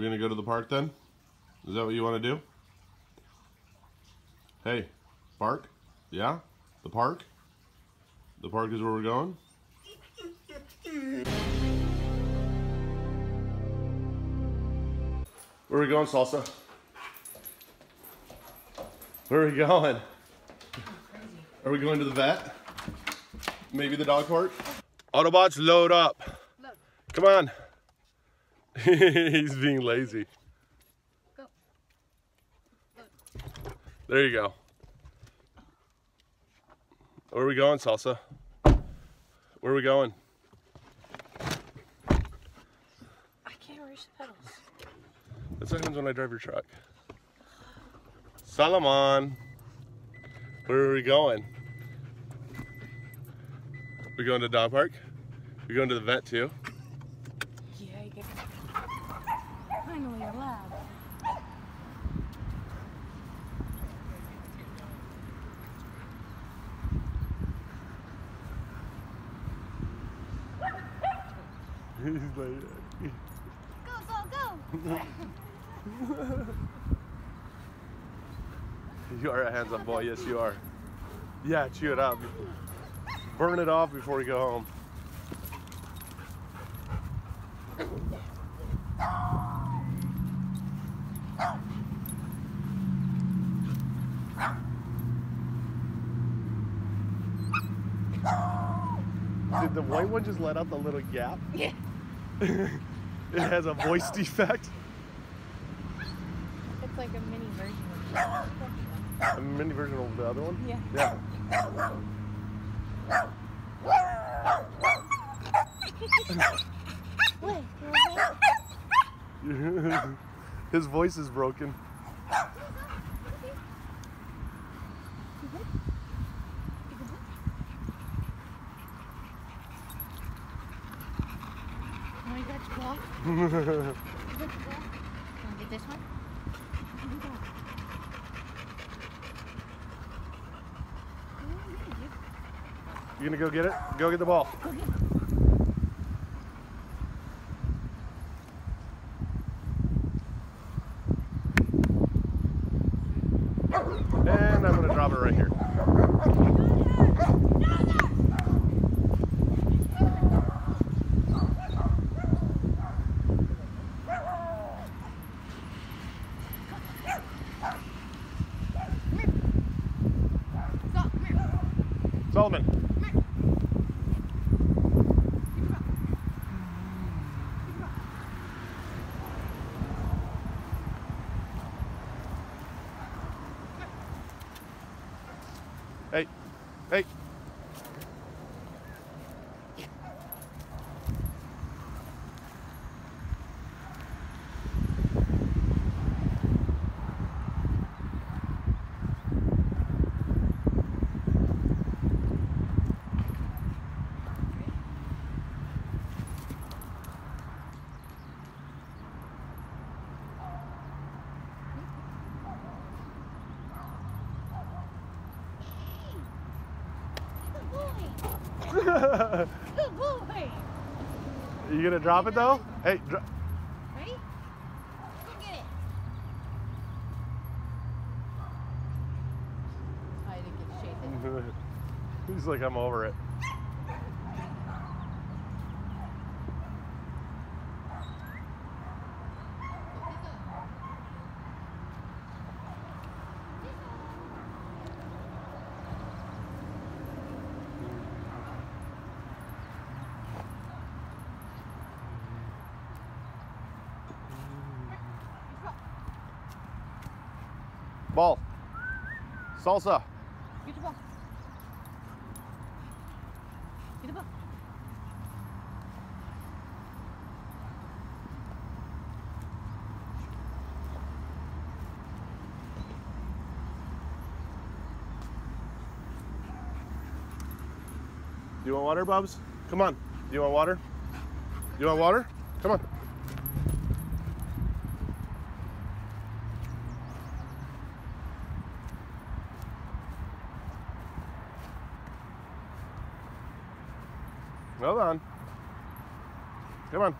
We're gonna go to the park then? Is that what you want to do? Hey, park? Yeah? The park? The park is where we're going? Where are we going, Salsa? Where are we going? Are we going to the vet? Maybe the dog park? Autobots, load up. Load. Come on. He's being lazy. Go. There you go. Where are we going, Salsa? Where are we going? I can't reach the pedals. That's what happens when I drive your truck. Solomon. Where are we going? We going to the dog park? We going to the vet too? Yeah, you get. Finally, you're. He's like, Go, go, go! you are a hands-on boy. Yes, you are. Yeah, chew it up. Burn it off before we go home. Did the white one just let out the little gap? Yeah. it has a voice defect. It's like a mini version of the A mini version of the other one? Yeah. Yeah. His voice is broken. You got your ball? You got your ball? Wanna get this one? You gonna go get it? Go get the ball. And I'm gonna drop it right here. Stop, come here. Solomon. Hey, hey. Good boy. Good boy. you gonna drop it though? Hey, dro- Ready? Go get it. I didn't get to chase it. he's like, I'm over it. Ball. Salsa. Get the ball. Get the ball. Do you want water, Bubs? Come on. Do you want water? Do You want water? Come on. Well done. Come on.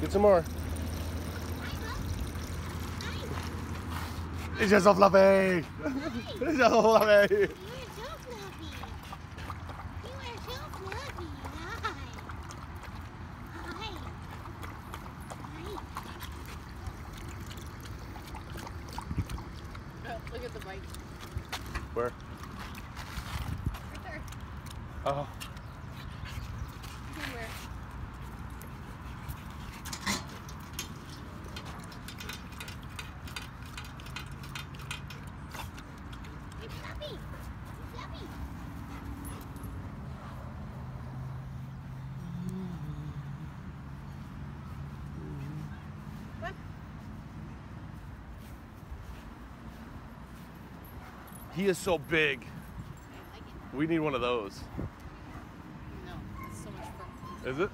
Get some more. It's just so fluffy. It's just so fluffy. Where? Right there. Oh. He is so big. Like. We need one of those. No, it's so much fun. Is it?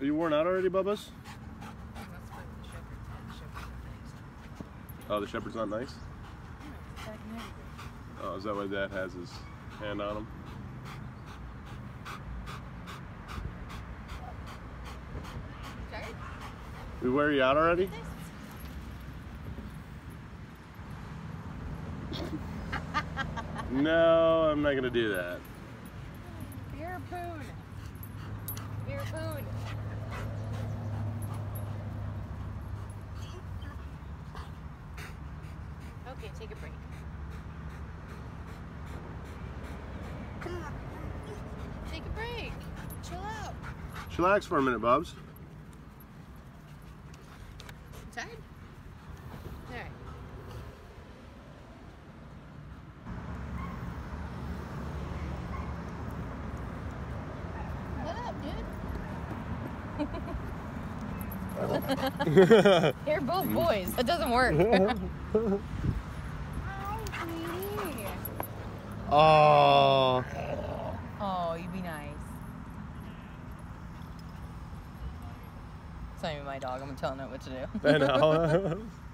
Are you worn out already, Bubba's? That's what the shepherd The shepherd's Oh, the shepherd's not nice? nice. Back in there. Oh, is that why Dad has his hand on him? We wear you out already? No, I'm not gonna do that. Beer poon. Beer poon. Okay, take a break. Take a break. Chill out. Chillax for a minute, Bubs. Tired? Alright. What You're both boys. That doesn't work. Oh. Oh, you be nice. It's not even my dog. I'm telling it what to do. I know.